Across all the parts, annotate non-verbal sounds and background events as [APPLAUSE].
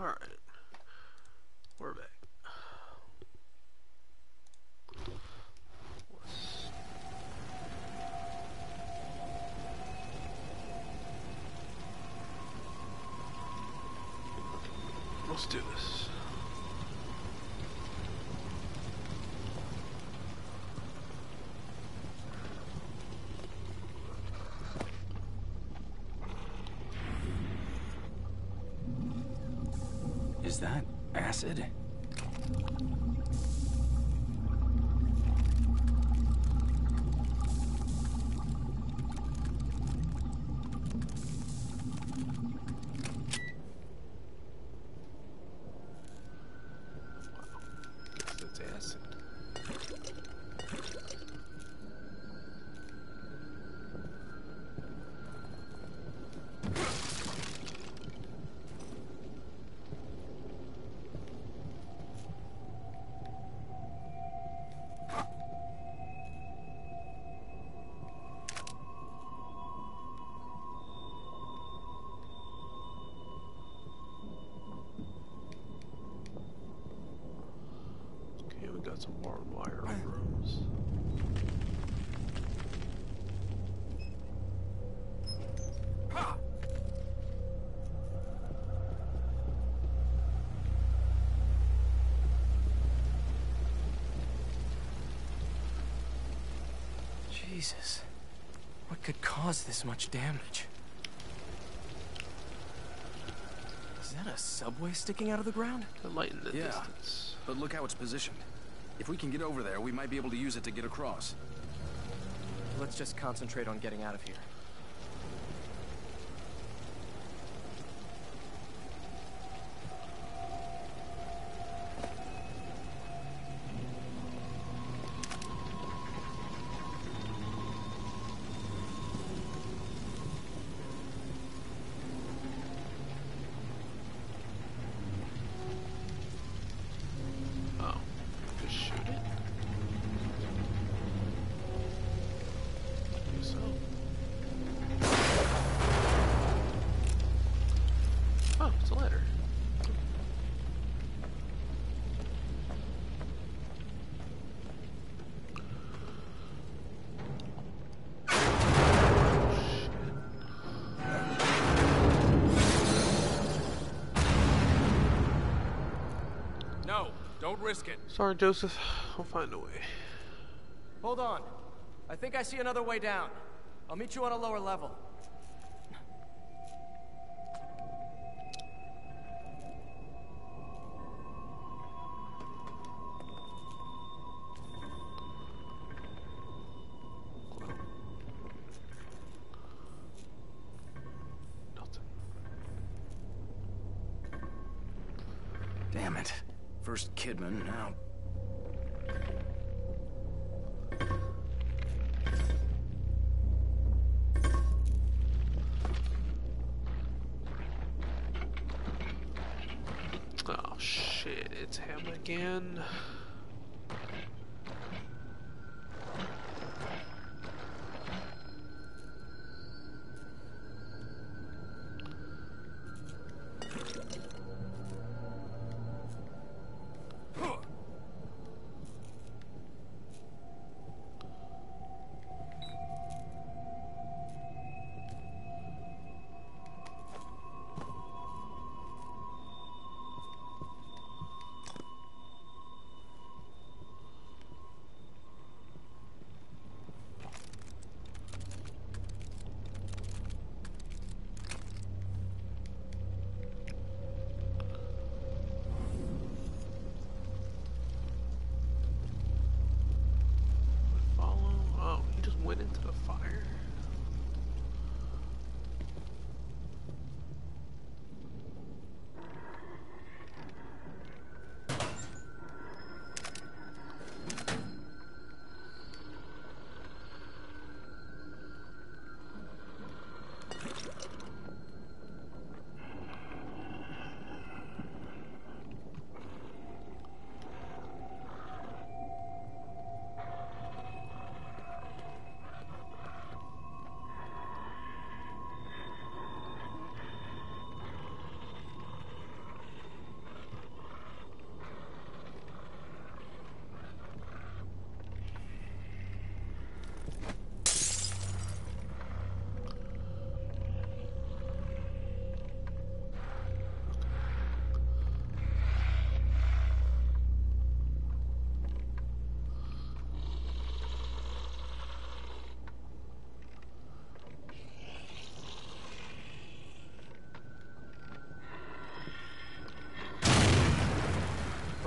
Alright. We're back. Let's do this. Is that acid? Got some barbed wire rooms. Jesus. What could cause this much damage? Is that a subway sticking out of the ground? The light in the Yeah. distance. But look how it's positioned. If we can get over there, we might be able to use it to get across. Let's just concentrate on getting out of here. Don't risk it. Sorry, Joseph. I'll find a way. Hold on. I think I see another way down. I'll meet you on a lower level.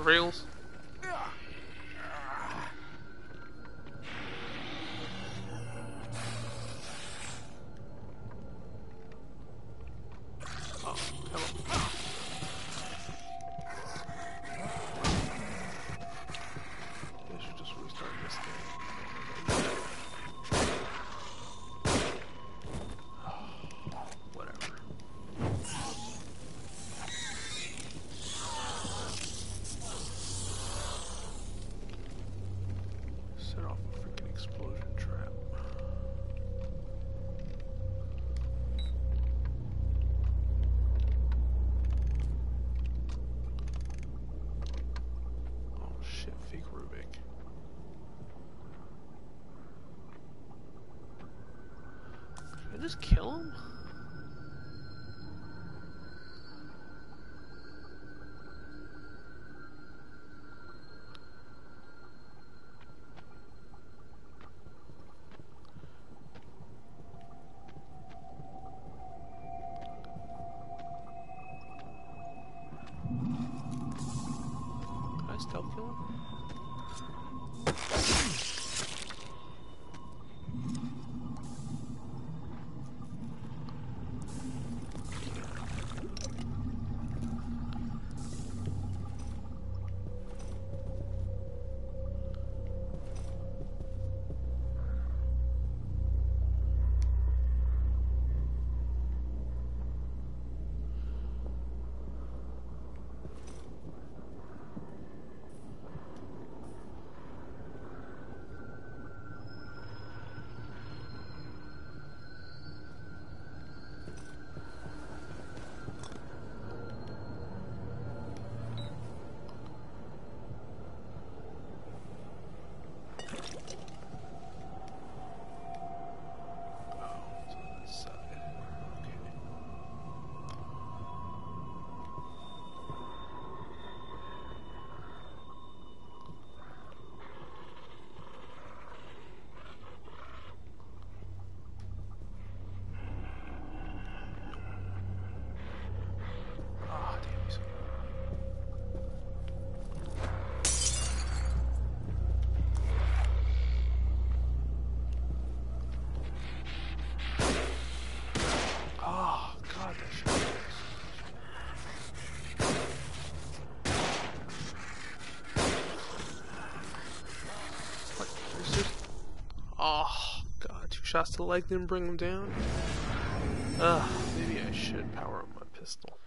reels? shit, fake Ruvik. Can I just kill him? Oh, God, two shots to the leg didn't bring him down. Ugh, maybe I should power up my pistol.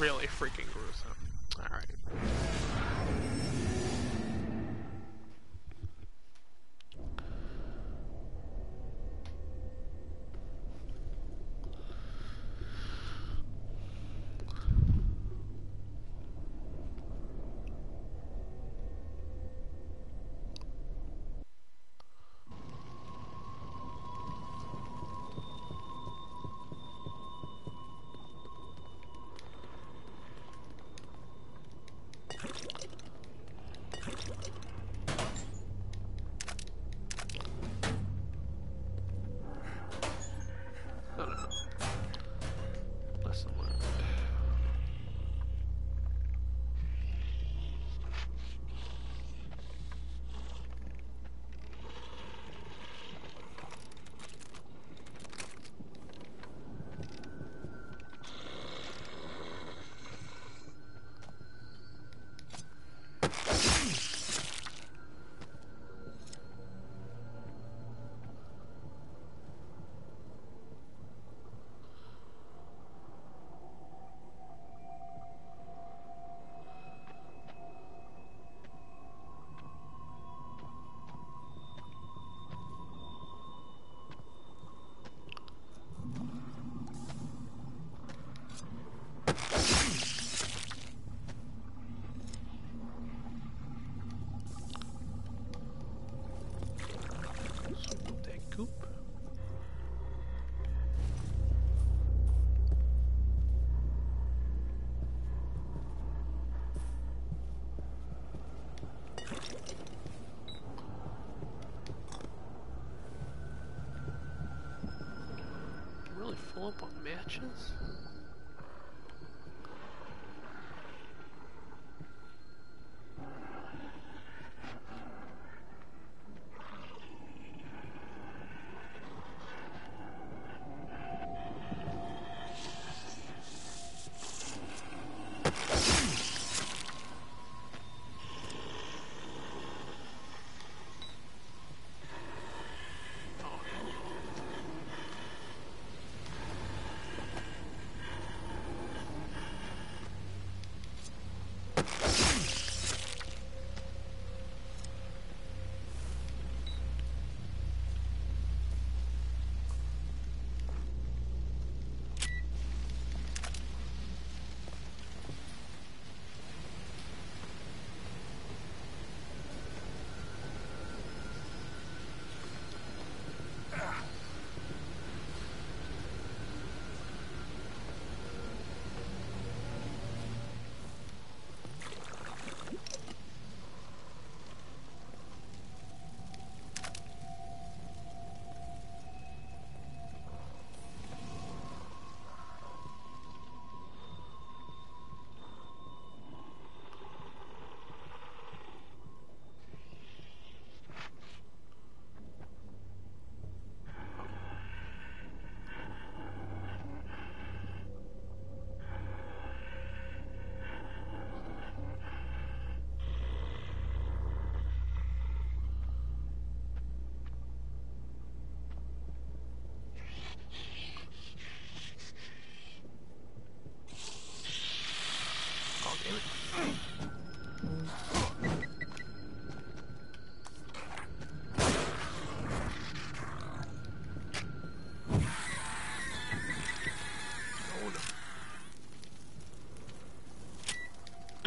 really freaking gruesome. full up on matches?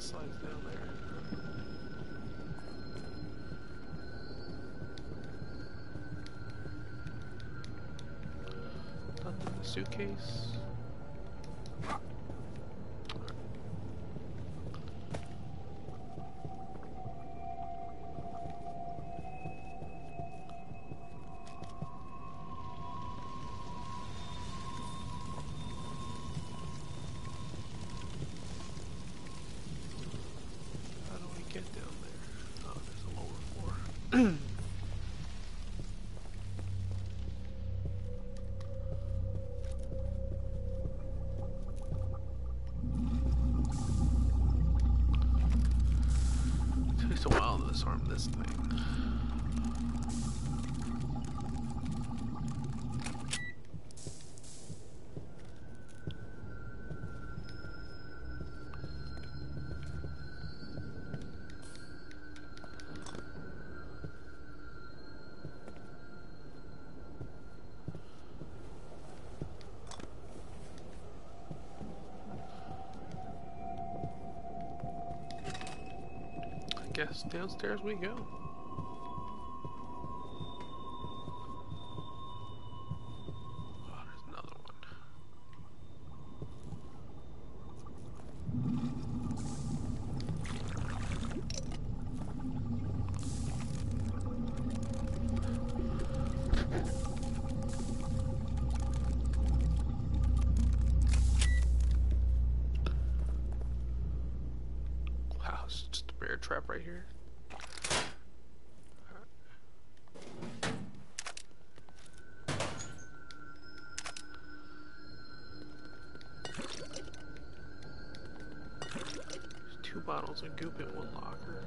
the slides down there. Nothing in the suitcase. guess downstairs we go. trap right here. There's two bottles of goop in one locker.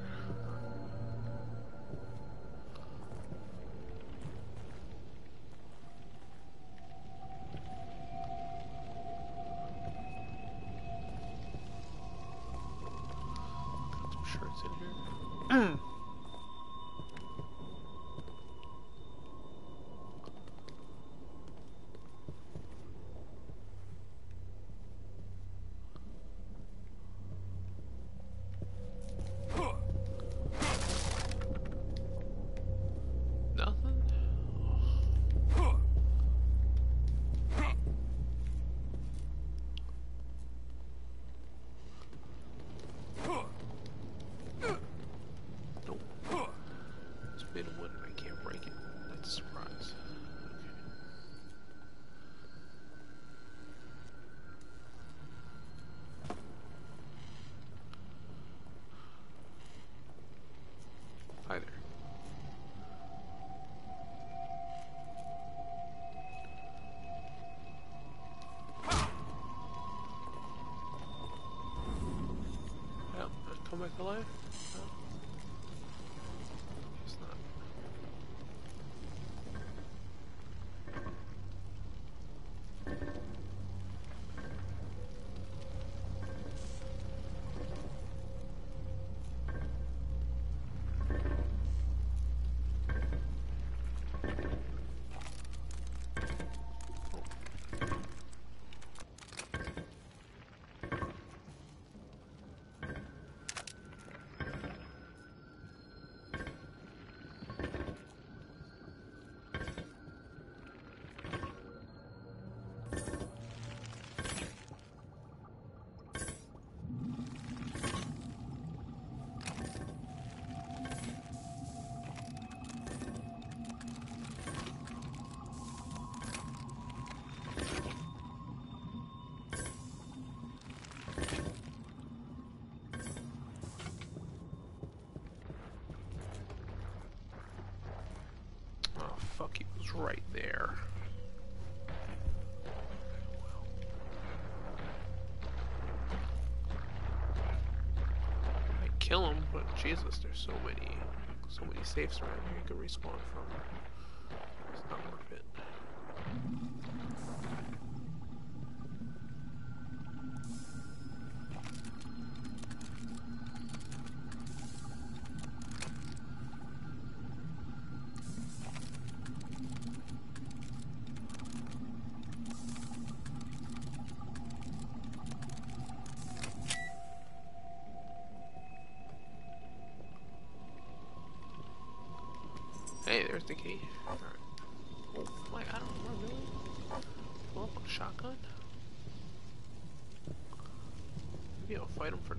Come fuck, he was right there. I kill him, but Jesus, there's so many, so many safes around here you can respawn from. It's not worth it. Hey, there's the key. Oh I don't know, really? Pull up a shotgun? Maybe I'll fight him for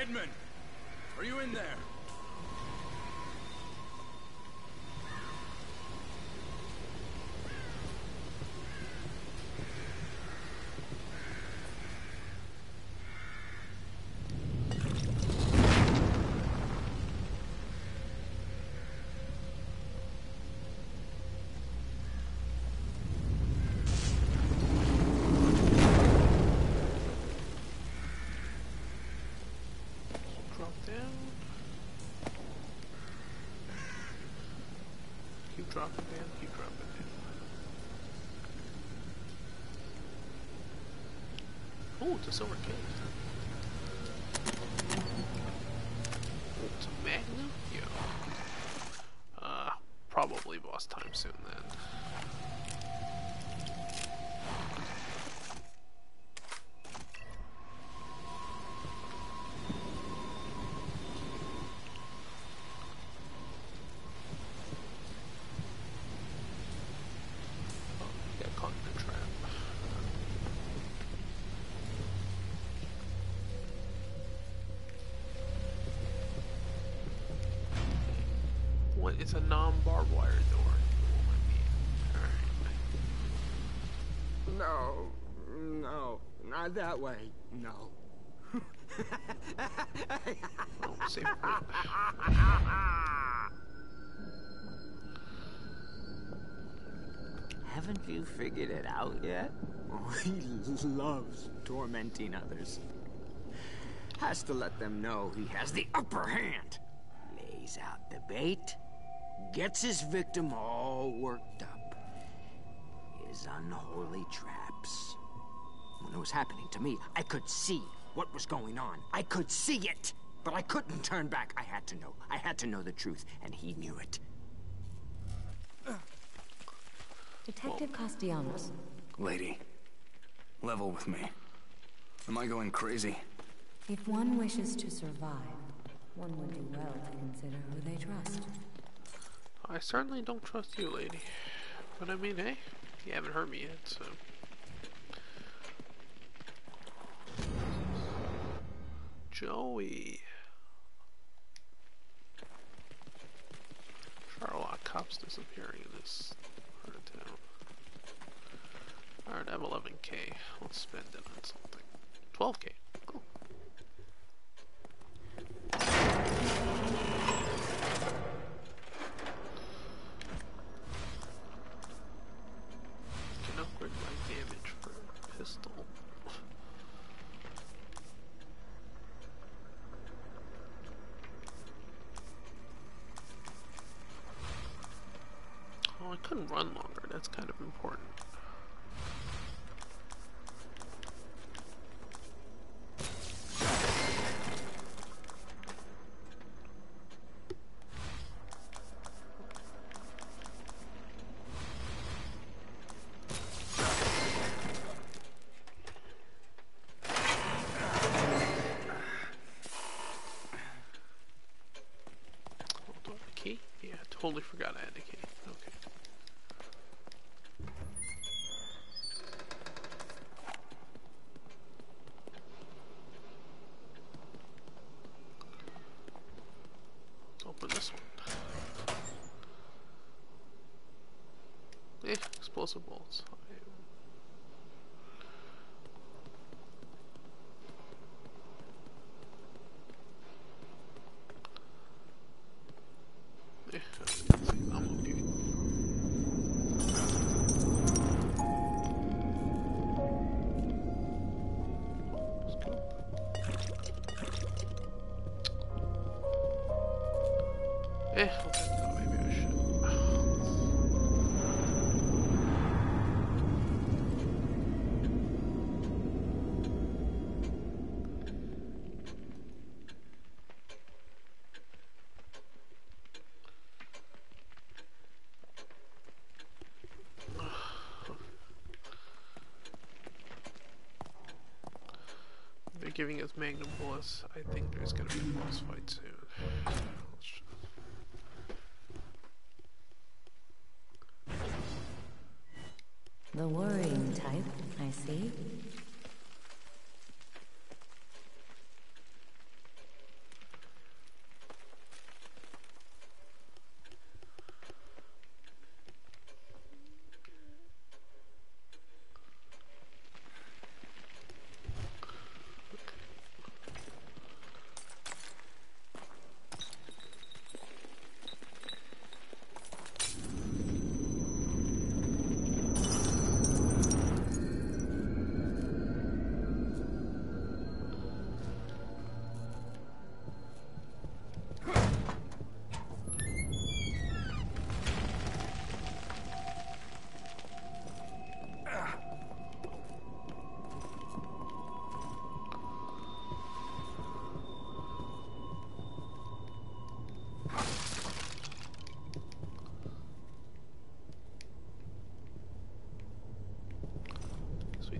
Kidman! Are you in there? Dropping down, keep dropping down. Oh, it's a silver case. What is a non-barbed wire door? What do I mean? Alright. No, no, not that way. No. Oh, save point. Haven't you figured it out yet? Oh, he loves tormenting others. Has to let them know he has the upper hand. Lays out the bait, gets his victim all worked up. His unholy traps. When it was happening to me, I could see what was going on. I could see it, but I couldn't turn back. I had to know. I had to know the truth, and he knew it. Detective Castellanos. Lady, level with me. Am I going crazy? If one wishes to survive, one would do well to consider who they trust. I certainly don't trust you, lady. But I mean, hey, you haven't hurt me yet, so. Joey. Charlotte cops disappearing in this part of town. Alright, I have 11k. Let's spend it on something. 12k. Cool. Can upgrade my damage for a pistol. Couldn't run longer. That's kind of important. Oh, do I have a key? Yeah, I totally forgot I had a key. Okay. Let's open this one. Eh, bolts. Giving us Magnum bullets. I think there's gonna be a boss fight soon.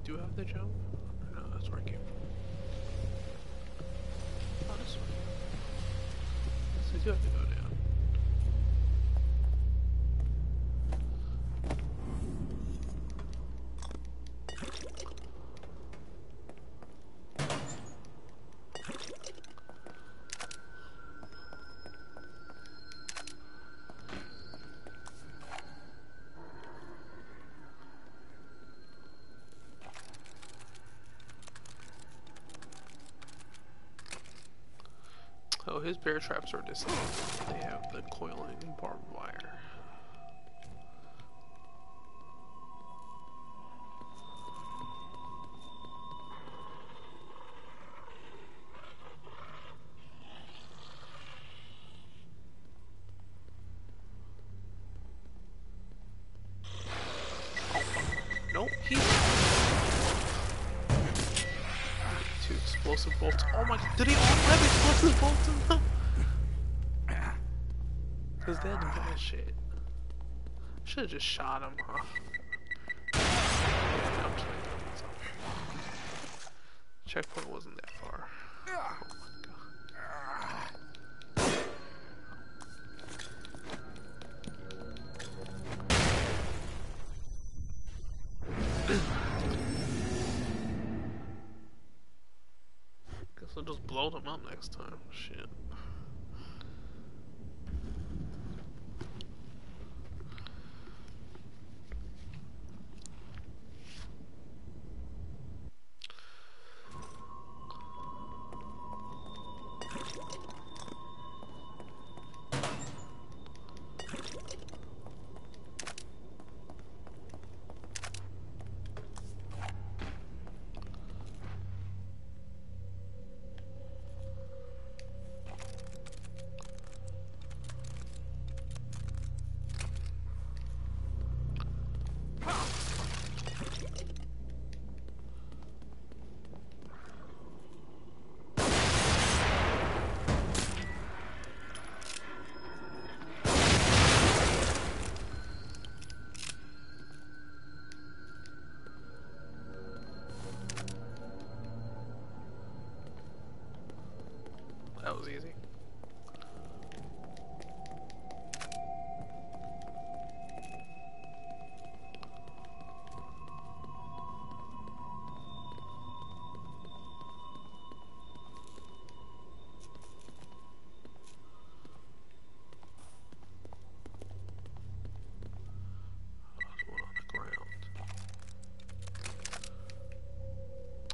Do you have the jump? His bear traps are distinct. They have the coiling barbed wire. Have just shot him, huh? All- Checkpoint wasn't that far. Oh. [CLEARS THROAT] Guess I'll just blow them up next time. Shit. That was easy.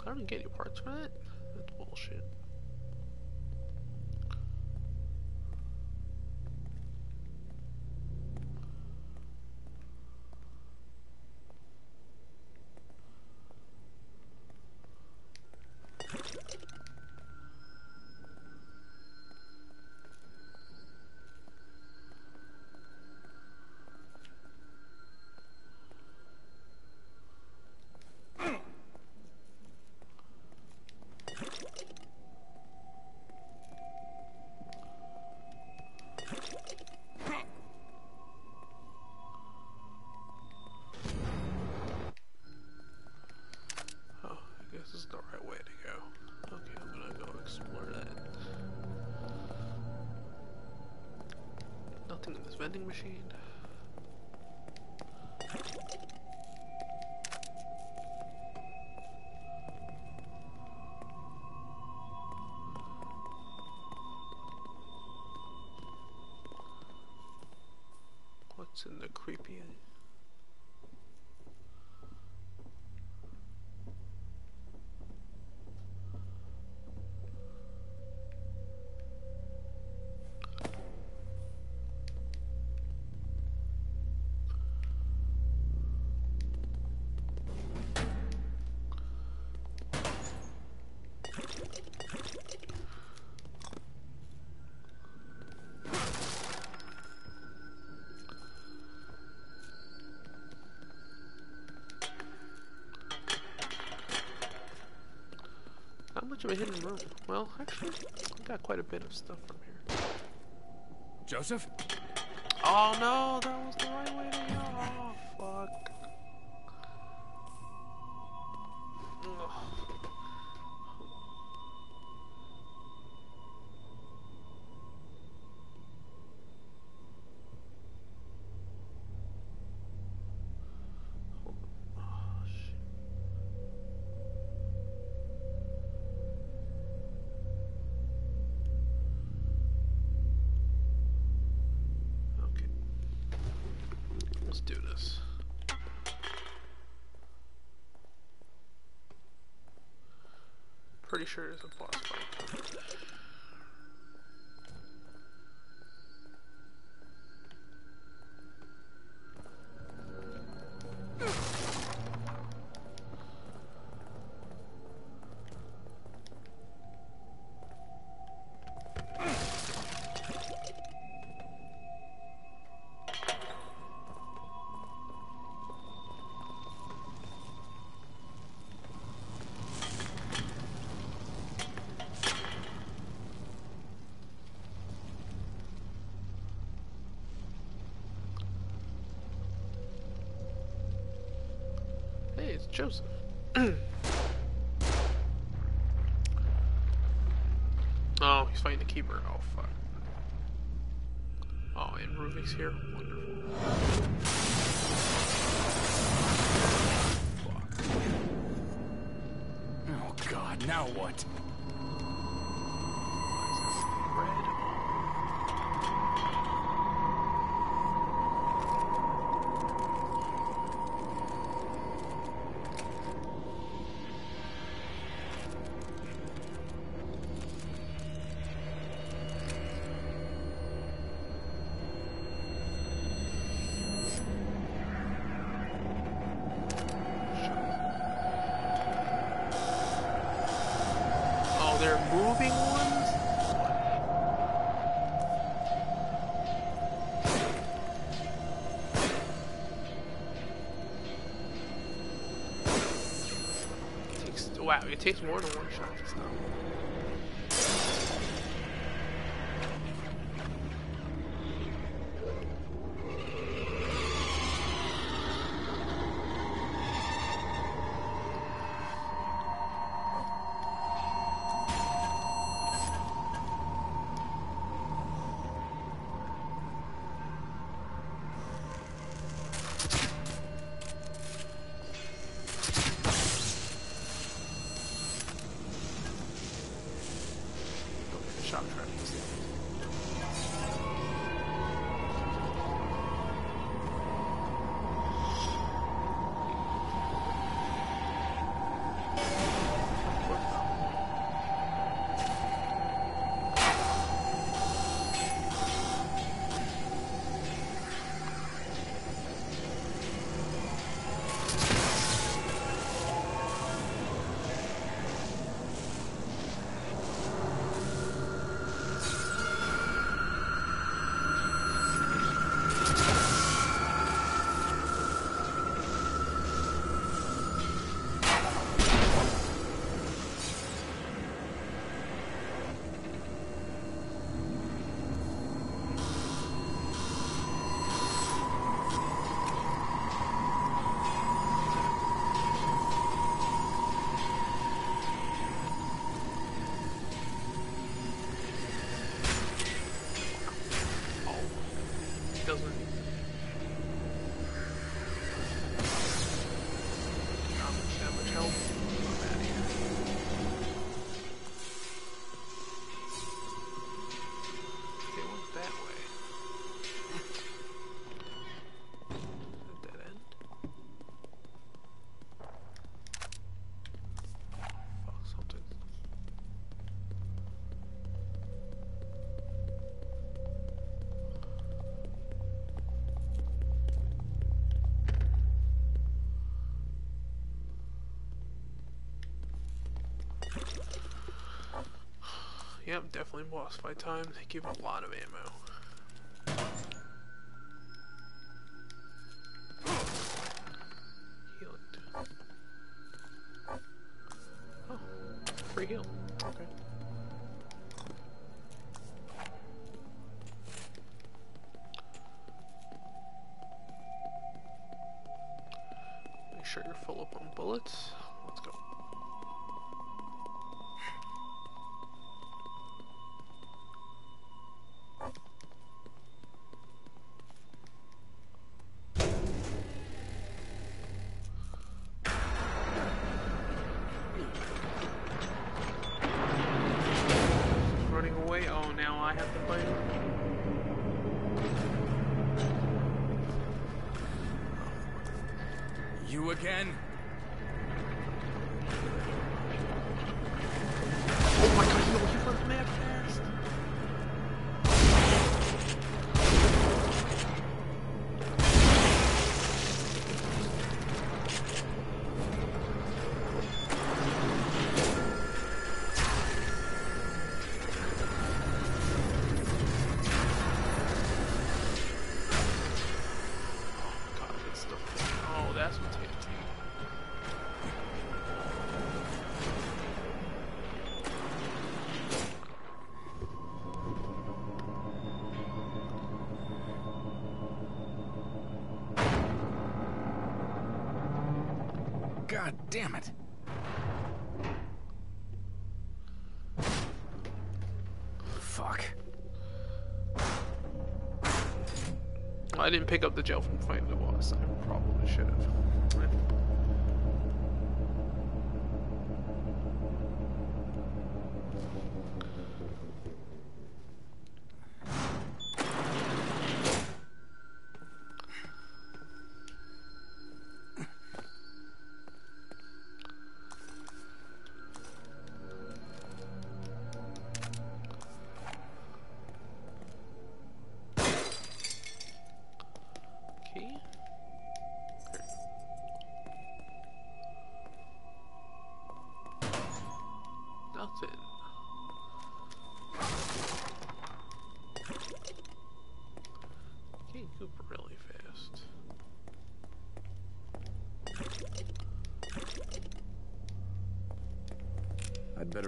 I don't get any parts for that. Machine. Much of a hidden room. Well, actually, I got quite a bit of stuff from here. Joseph? Oh no, that was the right way Pretty sure there's a boss fight. Joseph. [CLEARS THROAT] oh, he's fighting the keeper. Oh, fuck. Oh, and Ruvik's here. Wonderful. Fuck. Oh god, now what? Wow, it takes more than one shot to stop. Yep, definitely boss fight time. They give a lot of ammo. Healing. Oh, free heal. Okay. Damn it. Fuck. I didn't pick up the gel from fighting the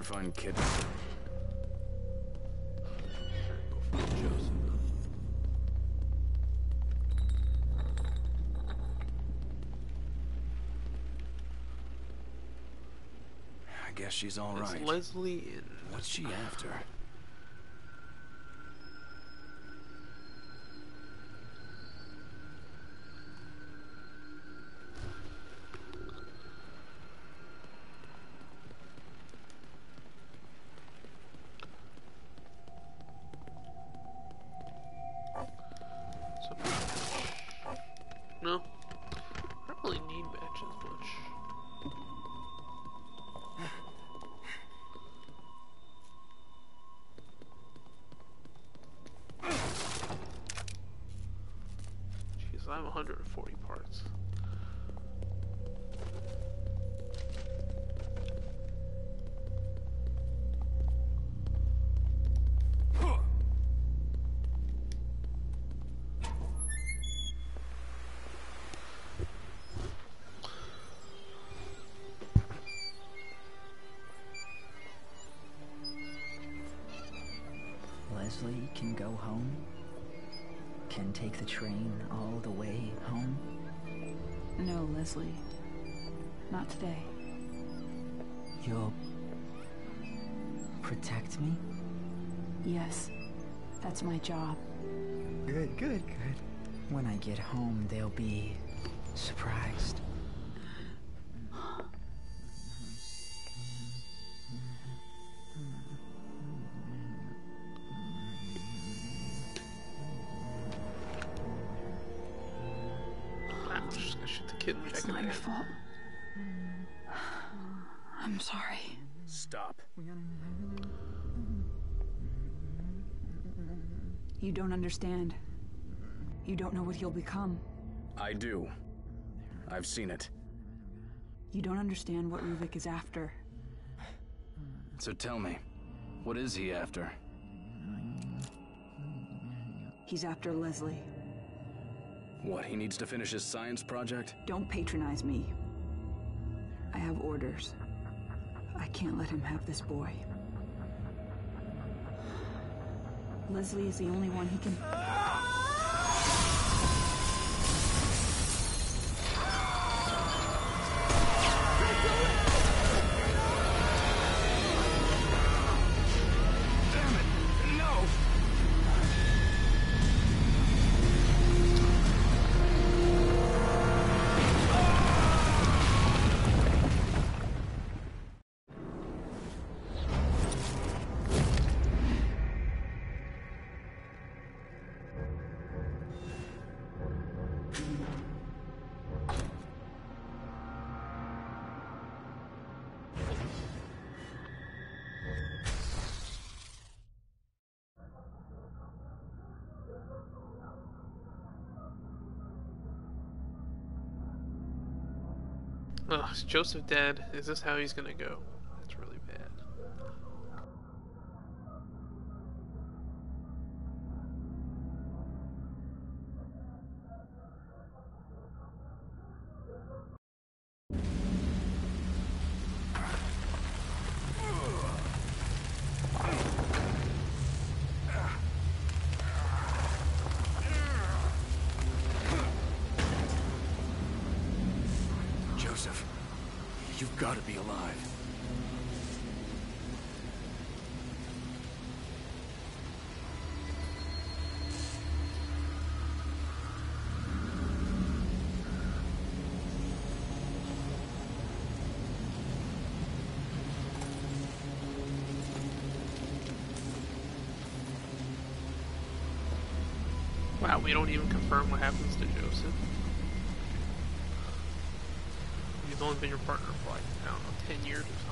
Find Kid. Go find Joseph. I guess she's all right. Leslie? What's she after? Take the train all the way home? No, Leslie. Not today. You'll protect me? Yes, that's my job. Good, good, good. When I get home, they'll be surprised. Understand. You don't know what you'll become. I do. I've seen it. You don't understand what Ruvik is after. So tell me, what is he after? He's after Leslie. What, he needs to finish his science project? Don't patronize me. I have orders. I can't let him have this boy. Leslie is the only one he can. Ugh, is Joseph dead? Is this how he's gonna go? You've got to be alive. Wow, we don't even confirm what happens to Joseph. He's only been your partner 10 years or something.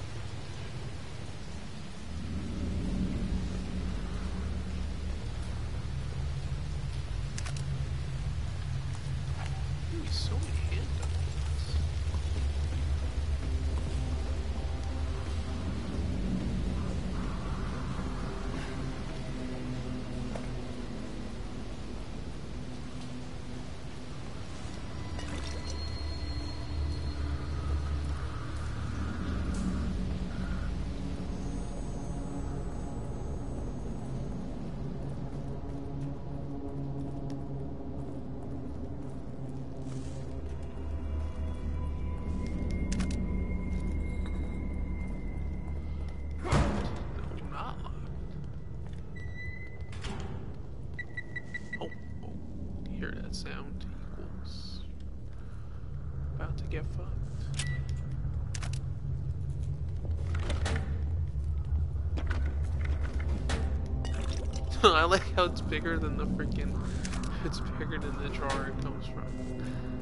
[LAUGHS] I like how it's bigger than the freaking. It's bigger than the jar it comes from.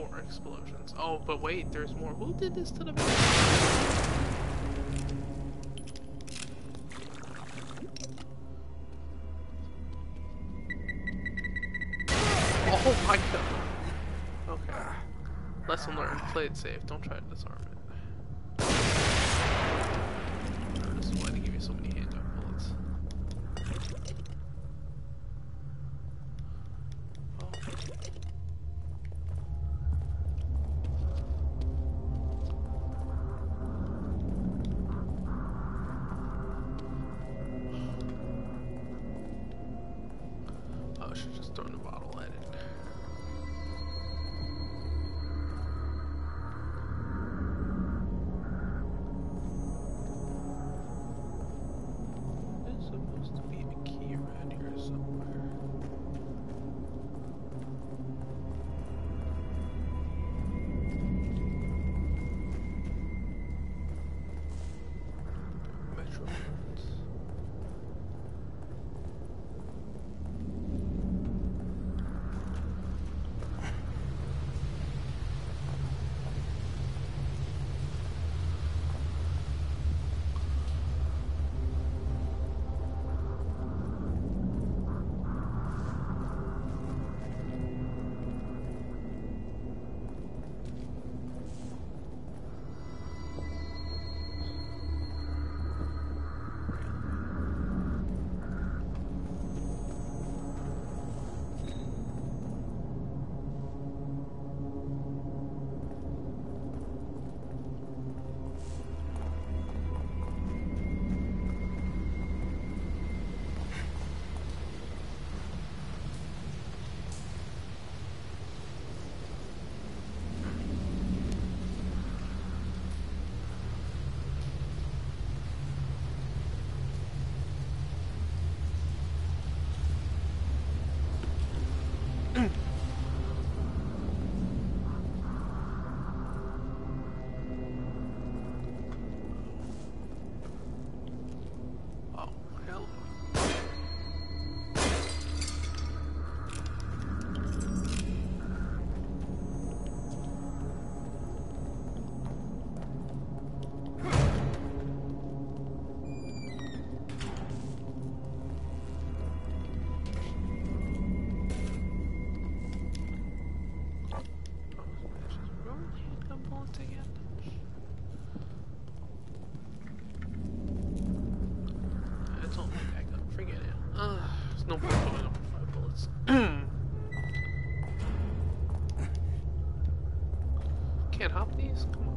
Four explosions. Oh, but wait, there's more. Who did this to the? Oh my god. Okay. Lesson learned. Play it safe. Don't try to disarm it. Can't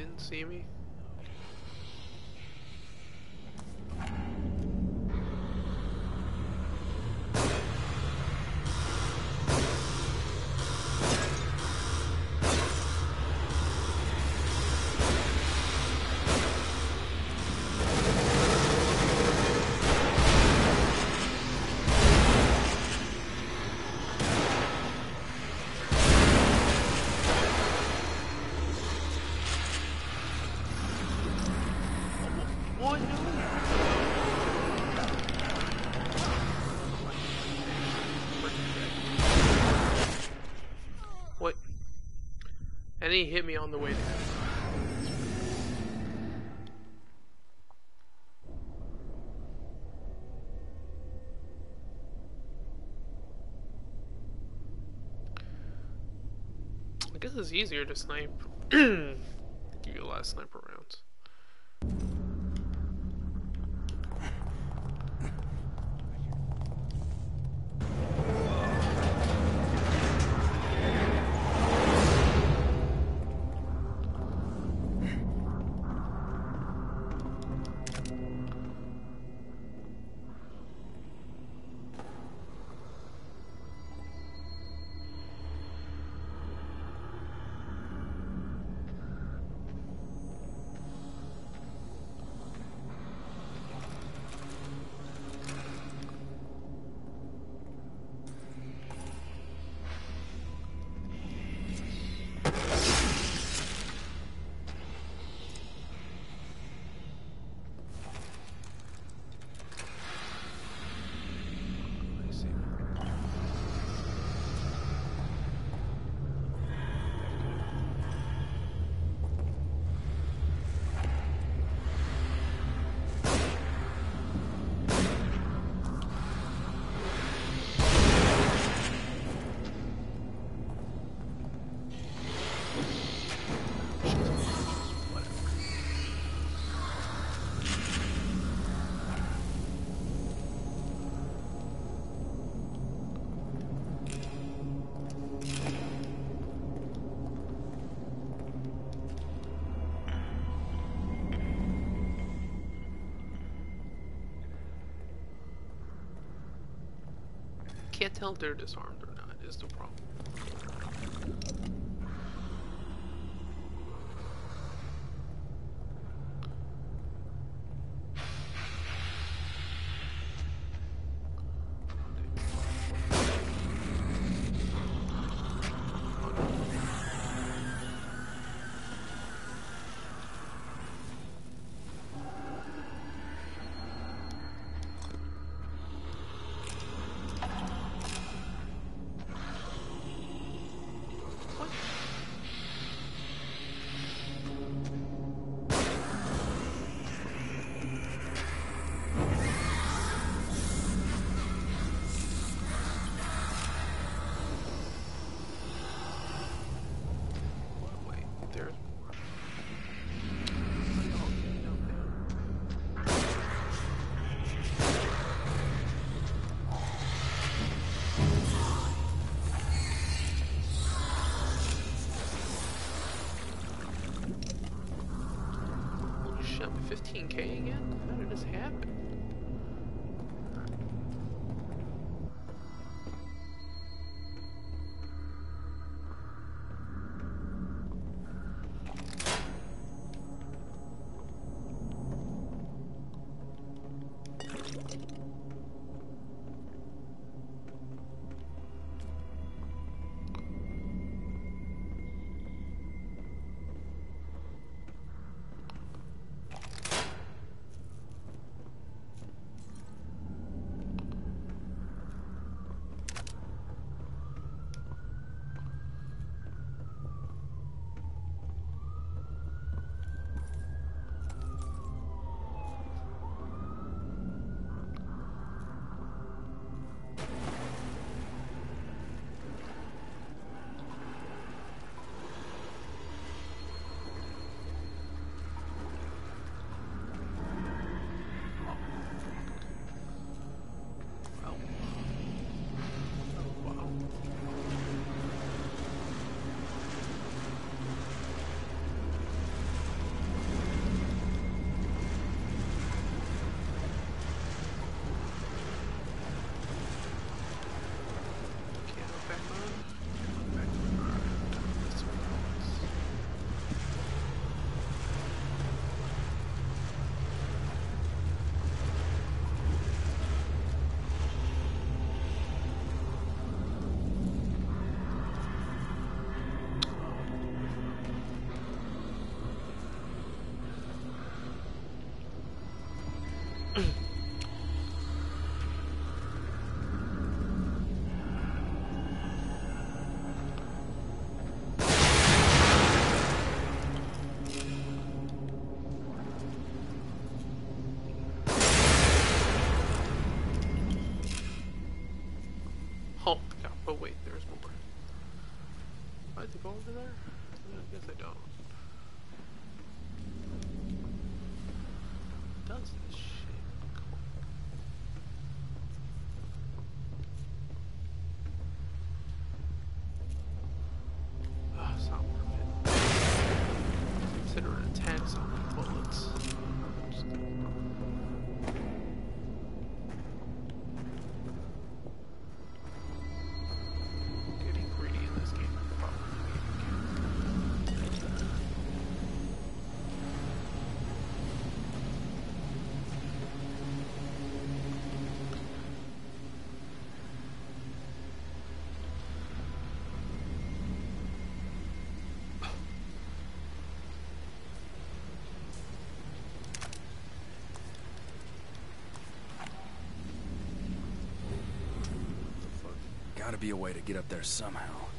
didn't see me? And he hit me on the way down. I guess it's easier to snipe. [CLEARS THROAT] Give you a lot of sniper rounds. can't tell if they're disarmed or not is the problem. intense. gotta be a way to get up there somehow.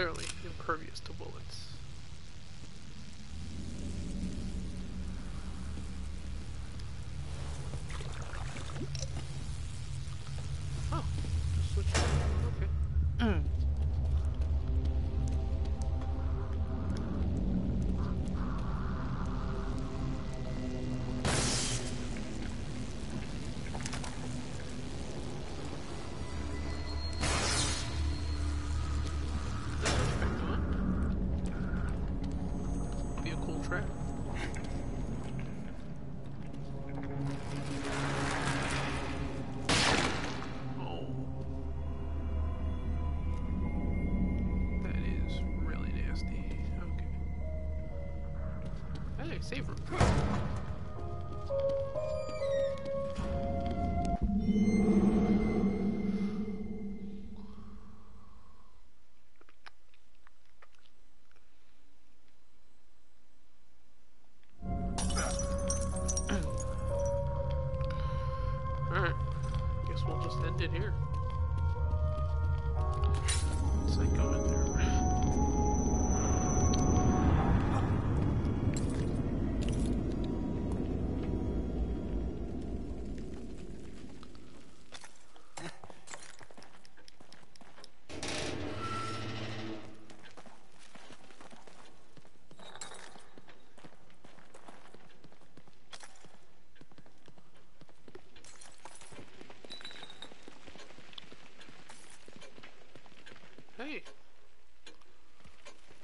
clearly impervious to bullets. save room.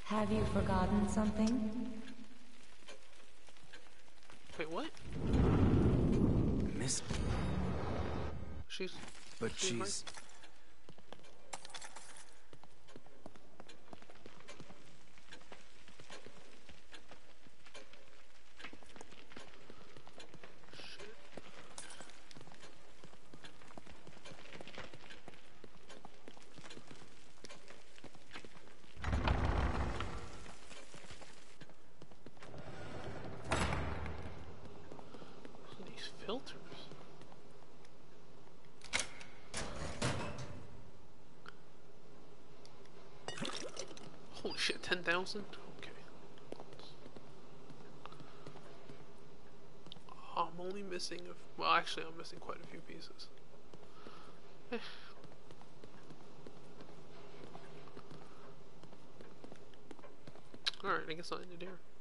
Have you forgotten something? Wait, what? Miss. She's. But she's. she's thousand? Okay. I'm only missing a well actually I'm missing quite a few pieces. Eh. Alright, I guess I ended here.